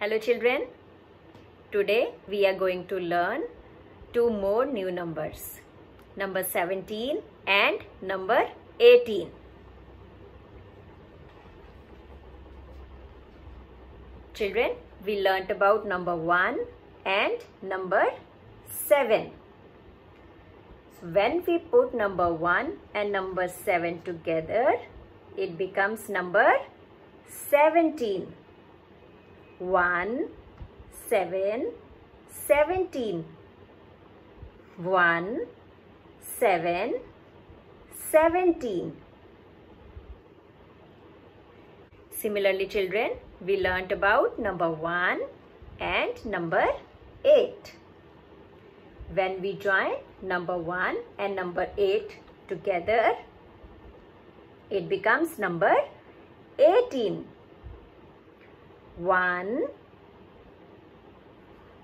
Hello children. Today we are going to learn two more new numbers. Number 17 and number 18. Children, we learnt about number 1 and number 7. When we put number 1 and number 7 together, it becomes number 17. 1, 7, 17. 1, 7, 17. Similarly children, we learnt about number 1 and number 8. When we join number 1 and number 8 together, it becomes number 18. 1,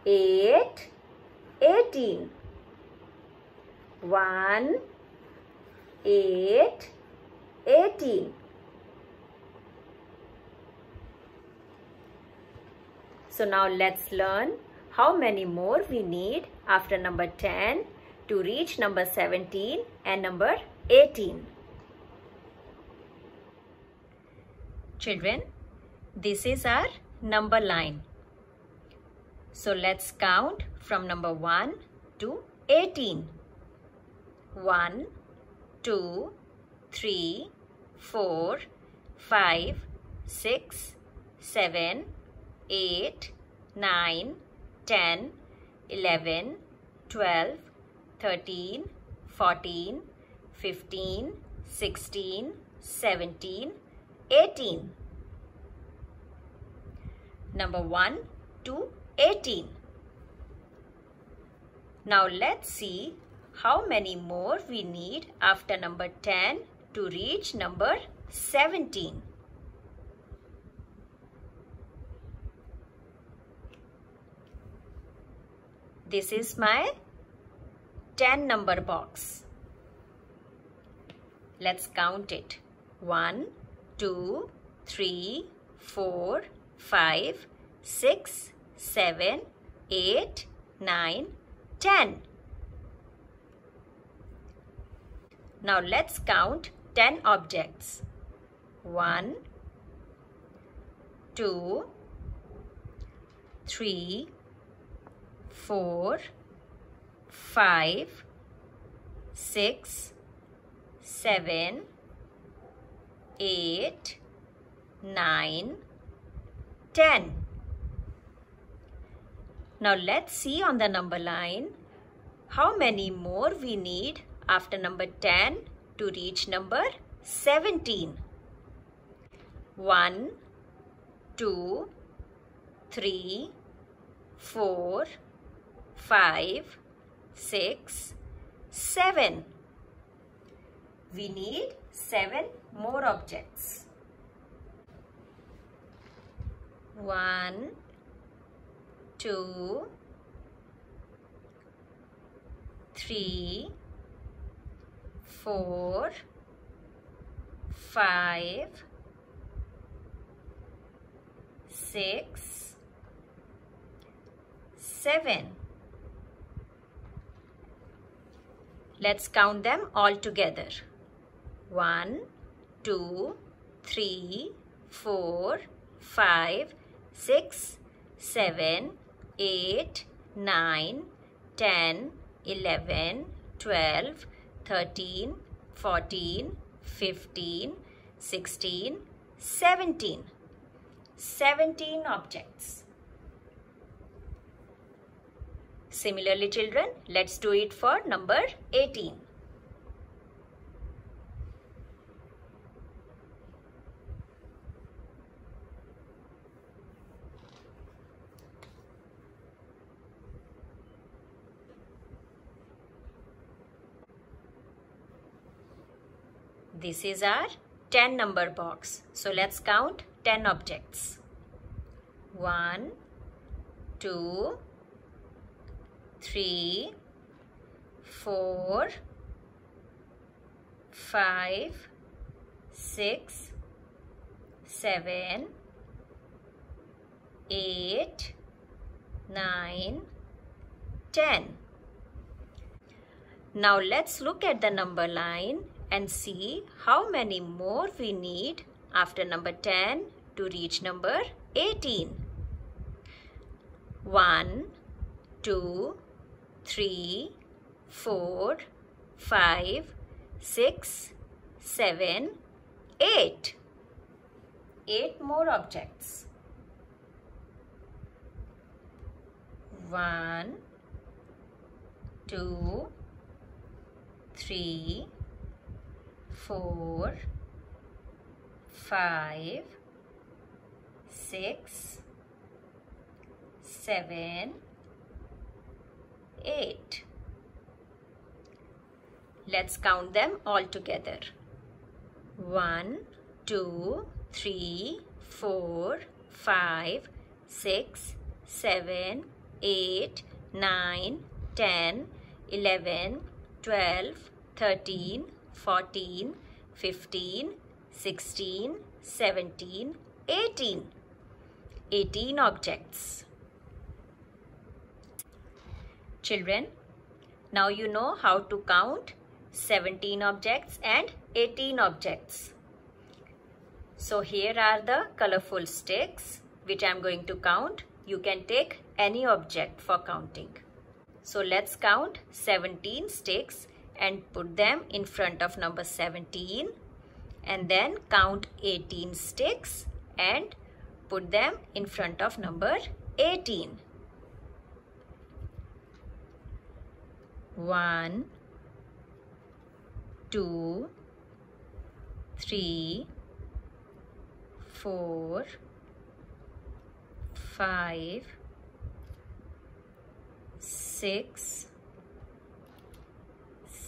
8, 18. 1, 8, 18. So now let's learn how many more we need after number 10 to reach number 17 and number 18. Children, this is our number line. So let's count from number 1 to 18. 1, 2, 3, 4, 5, 6, 7, 8, 9, 10, 11, 12, 13, 14, 15, 16, 17, 18. Number 1 to 18. Now let's see how many more we need after number 10 to reach number 17. This is my 10 number box. Let's count it. 1, 2, 3, 4, 5, 6, 7, 8, 9, 10. Now let's count 10 objects. 1, 2, 3, 4, 5, 6, 7, 8, 9, 10. Now let's see on the number line how many more we need after number 10 to reach number 17. 1, 2, 3, 4, 5, 6, 7. We need 7 more objects. 1, 2, 3, 4, 5, 6, 7. Let's count them all together. 1, 2, 3, 4, 5, 6, 7, 8, 9, 10, 11, 12, 13, 14, 15, 16, 17. 17 objects. Similarly children, let's do it for number 18. This is our 10 number box. So let's count 10 objects. 1, 2, 3, 4, 5, 6, 7, 8, 9, 10. Now let's look at the number line and see how many more we need after number 10 to reach number 18. 1, 2, 3, 4, 5, 6, 7, 8. 8 more objects. 1, 2, 3, 4, 5, 6, 7, 8. Let's count them all together. 1, 2, 3, 4, 5, 6, 7, 8, 9, 10, 11, 12, 13, 14, 15, 16, 17, 18. 18 objects. Children, now you know how to count 17 objects and 18 objects. So here are the colorful sticks which I am going to count. You can take any object for counting. So let's count 17 sticks and put them in front of number 17 and then count 18 sticks and put them in front of number 18. 1, 2, 3, 4, 5, 6,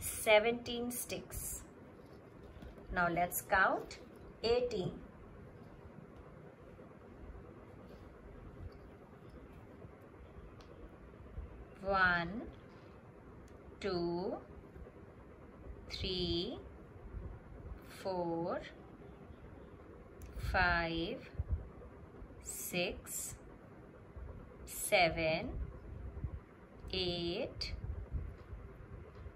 17 sticks. Now let's count 18. One, two, three, four, five, six, seven, eight,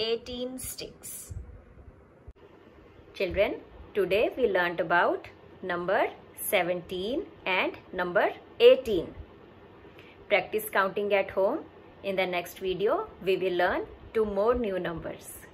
18 sticks. Children, today we learnt about number 17 and number 18. Practice counting at home. In the next video, we will learn two more new numbers.